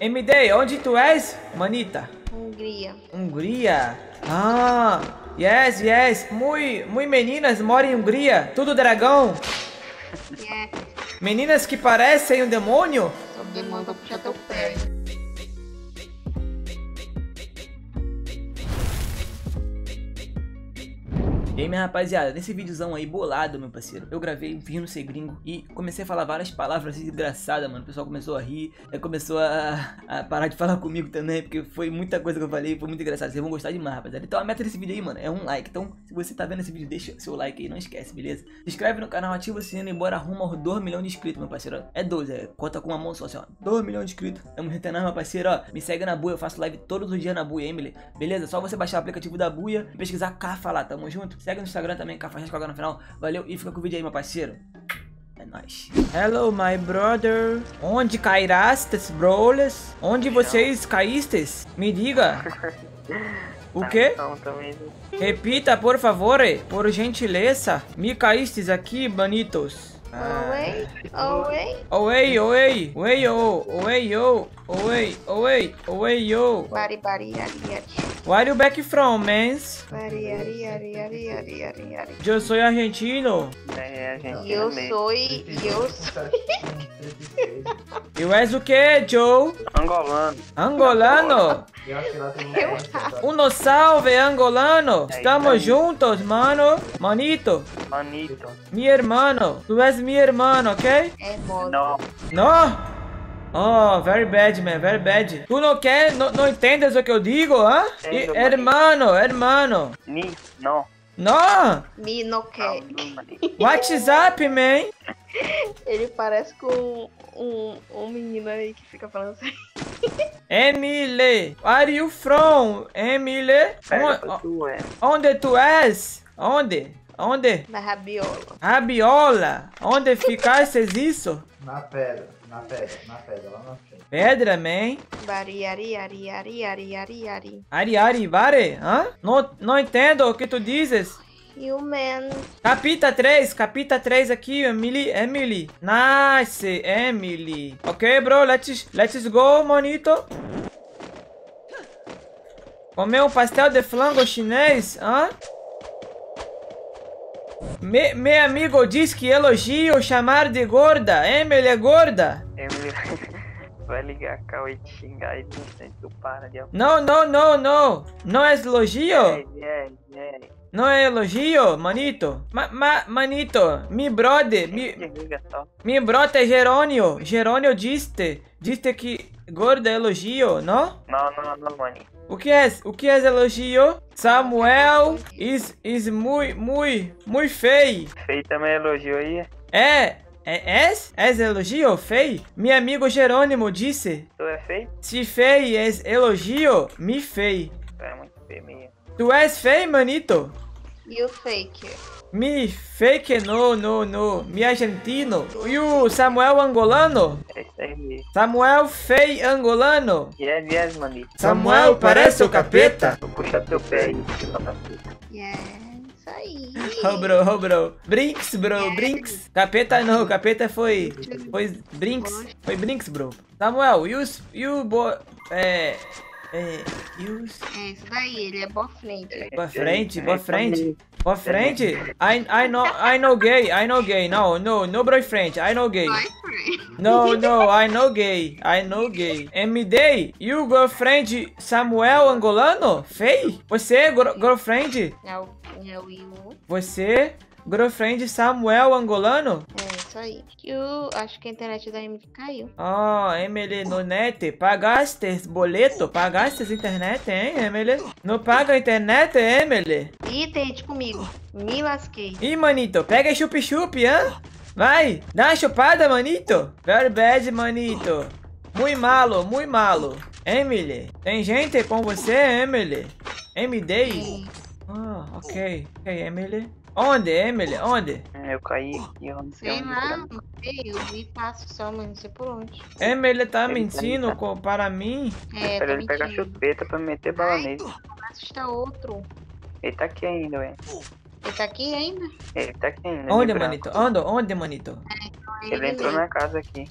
MD, onde tu és, manita? Hungria. Hungria. Ah, yes, yes. Muy, muy meninas moram em Hungria. Tudo dragão. É, Meninas que parecem um demônio. o demônio vai puxar teu pé. E aí, minha rapaziada, nesse videozão aí bolado, meu parceiro, eu gravei Fingindo Ser Gringo e comecei a falar várias palavras engraçadas, mano. O pessoal começou a rir, aí começou a, a parar de falar comigo também, porque foi muita coisa que eu falei, foi muito engraçado. Vocês vão gostar demais, rapaziada. Então a meta desse vídeo aí, mano, é um like. Então, se você tá vendo esse vídeo, deixa seu like aí, não esquece, beleza? Se inscreve no canal, ativa o sininho e bora aos 2 milhões de inscritos, meu parceiro. É 12, é, conta com uma mão só, assim, ó. 2 milhões de inscritos. Tamo retenando, meu parceiro, ó. Me segue na Buia, eu faço live todos os dias na Buia, Emily. Beleza? Só você baixar o aplicativo da Buia e pesquisar Cafa lá, tamo junto? Segue no Instagram também, Cafajeste com H no final. Valeu e fica com o vídeo aí, meu parceiro. É nóis. Hello, my brother. Onde cairastes, broles? Onde vocês caístes? Me diga. O quê? Então, também. Repita, por favor, por gentileza. Me caístes aqui, banitos. Oi, oi. Oi, oi, oi, oh, oi, oh, oi, oi, oi, oh. Bari, bari, ari, ari. Where are you back from, mans? Bari, ari, ari, ari, ari, ari, ari. Eu sou argentino. É, a gente E eu sou, eu sou. Eu és o que, Joe? Angolano. Angolano? Eu acho que lá tem Eu uma Uno salve, angolano. Estamos juntos, mano. Manito, Manito. mi hermano. Tu és mi hermano, ok? É moda. Não. No? Oh, very bad, man, very bad. Tu não quer, não, não entendes o que eu digo, hã? Entendo, hermano, hermano. Ni. Não. No, Me no Não, quer. não. WhatsApp, man. Ele parece com um, um menino aí que fica falando assim. Emily, where are you from? Pega tu, é. onde tu és? Onde? Onde? Na rabiola. Rabiola. Onde ficastes isso? na pedra, na pedra, na pedra, lá na frente. Pedra, man. Bari, ari, ari, ari, ari, ari, ari. Ari, ari, vare? Hã? Não, não entendo o que tu dizes. Human. Capita 3, capita 3 aqui, Emily, Emily. Nice, Emily. Ok, bro, let's, let's go, monito. Comer um pastel de flango chinês, hã? Me, meu amigo diz que elogio chamar de gorda. Emily é gorda. Emily vai ligar a Cauê e te xingar e tu para de Não, não, não, não. Não é elogio? É, é, é. Não é elogio, manito? Ma, ma, manito, mi brother, mi. Mi brother Jerônimo, Jerônimo disse, disse que gorda é elogio, não? Não, não, não, Manito. O que é? O que é elogio? Samuel is is muito muito muito feio. Feio também elogiou aí. É, é és? És elogio feio? Meu amigo Jerônimo disse, Tu é feio? se feio é elogio, me feio. Tu é muito feio mesmo. Tu és feio, manito? E o fake? Me fake no no no, me argentino. E o Samuel angolano? É isso aí. Samuel feio angolano. Yes, yes, Manito. Samuel parece o capeta. Vou puxar teu pé aí. filho da puta. Yeah, isso aí. Oh, bro, oh, bro. Brinks, bro, Brinks. Capeta não, capeta foi. Foi Brinks. Foi Brinks, bro. Samuel, e os. E o bo. É. É. E os. É isso daí, ele é boa frente. Boa frente, É boa frente. Boa frente. I, I know, I know gay, I know gay. No, no, no boyfriend, I know gay. No, no, I know gay, I know gay. MD, you girlfriend Samuel angolano? Fei? Você, girlfriend? É o, é o Will. Você, girlfriend Samuel angolano? É isso aí. E o, acho que a internet da Emily caiu. Oh, Emily, no net, pagaste boleto? Pagaste internet, hein, Emily? Não paga internet, Emily? Ih, tem gente comigo. Me lasquei. Ih, manito, pega chup-chup, hã? Vai, dá uma chupada, manito. Very bad, manito. Muito malo, muito malo. Emily, tem gente com você, Emily? Sim. Ah, ok. Ok, Emily. Onde, Emily? Onde? Eu caí aqui, eu não sei Sei onde lá, tá. não sei, eu vi passo só, mas não sei por onde. Emily tá Ele mentindo tá- com, para mim? É, Espera tá ele pegar chupeta pra meter bala Ai, nele. Vai assustar outro. Ele tá aqui ainda, ué. Ele tá aqui ainda? Ele tá aqui ainda. Onde, de branco. manito? Onde? Onde, manito? Ele entrou na casa aqui.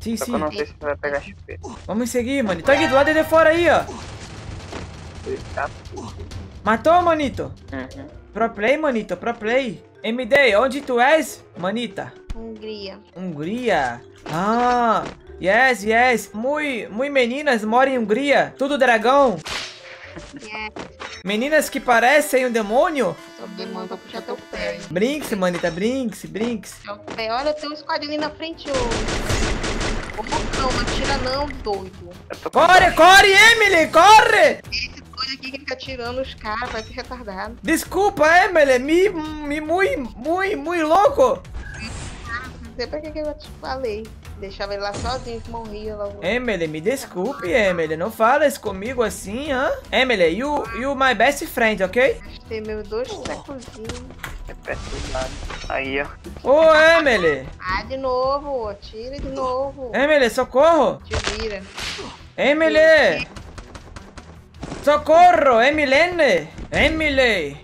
Sim, Só que sim. eu não sei se vai pegar chupeta. Vamos seguir, mano. Tá aqui do lado de fora aí, ó. Tá? Matou, manito? Uhum. Pro play, manito, pro play. MD, onde tu és, manita? Hungria. Hungria. Ah, yes, yes. Muy, muy meninas moram em Hungria. Tudo dragão. É, Meninas que parecem um demônio. só demônio pra puxar teu pé. Brinks, manita, brinks, brinks. Olha, tem um squad ali na frente, ô. Ô, bocão, não atira não, doido. Corre, corre, Emily, corre! Esse doido aqui que fica atirando os caras, parece retardado. Desculpa, Emily, me, me muito, muito, muito louco. Não sei pra que, que eu te falei. Deixava ele lá sozinho, que morria logo. Emily, me desculpe, Emily, não fala isso comigo assim, hã? Emily, you, you my best friend, ok? Gastei meus dois tecozinhos. é perto do lado. Aí, ó. Ô, Emily, Ah, de novo, atira de novo. Emily, socorro. Te vira. Emily! Socorro! Emilene! Emily!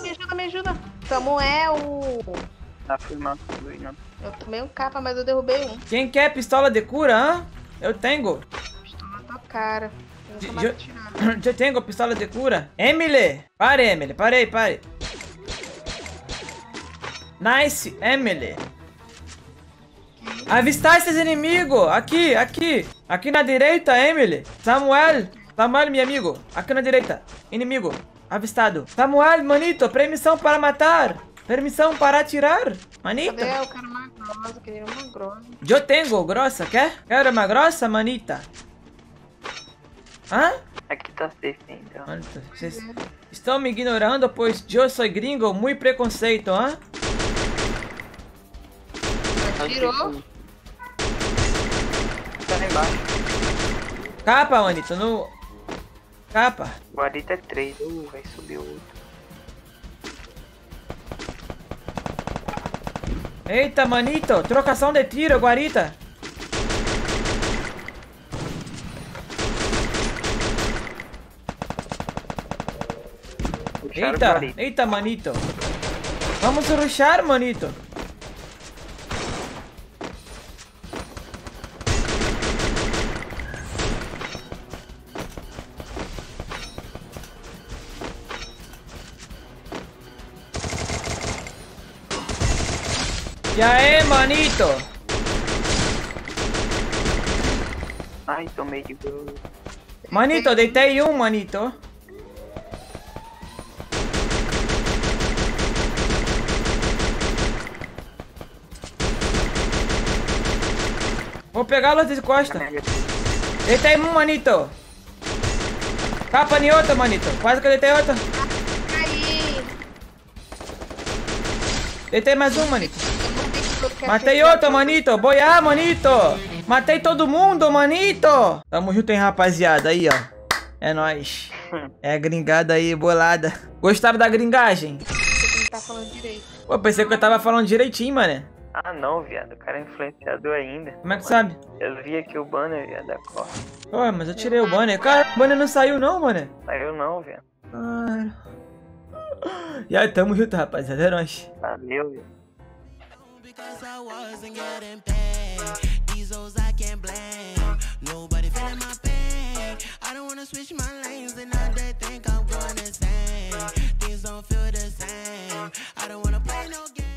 Me ajuda, me ajuda. Samuel. Tá filmando tudo aí, não. Eu tomei um capa, mas eu derrubei um. Quem quer pistola de cura, hã? Eu tenho. Estou na tua cara. Eu atirar. Eu tenho pistola de cura. Emily! Pare, Emily, parei, pare. Nice, Emily. Avistar esses inimigos! Aqui, aqui! Aqui na direita, Emily! Samuel! Samuel, meu amigo! Aqui na direita! Inimigo! Avistado! Samuel, manito! Permissão para matar! Permissão para atirar! Manita! Cadê? Eu quero uma grossa, eu queria uma grossa. Eu tenho grossa, quer? Quero uma grossa, manita? Hã? Aqui tá safe então. Vocês estão me ignorando, pois eu sou gringo, muito preconceito, hã? Atirou? Tá lá embaixo. Capa, manito, no... Capa. Guarita é 3. Uh, vai subir outro. Eita, manito, trocação de tiro, guarita. Eita, eita, manito. Vamos rushar, manito. E aí, manito? Ai, tomei de gol. Manito, deitei um, manito. Vou pegá-los de costa. Deitei um, manito. Capa em outro, manito. Quase que eu deitei outro. Aí. Deitei mais um, manito. Matei fechar outro, manito. Boiá, manito. Matei todo mundo, manito. Tamo junto, hein, rapaziada. Aí, ó. É nóis. É a gringada aí, bolada. Gostaram da gringagem? Você tá falando direito. Pô, pensei que eu tava falando direitinho, mano. Ah não, viado. O cara é influenciador ainda. Como é que tu sabe? Eu vi aqui o banner, viado, da cor. Pô, mas eu tirei o banner. Cara, o banner não saiu não, mano. Saiu não, viado. Cara. E aí, tamo junto, rapaziada. É nóis. Valeu, viado. because I wasn't getting paid. These hoes I can't blame. Nobody feeling my pain. I don't wanna switch my lanes, and now they think I'm going insane. Things don't feel the same. I don't wanna play no game.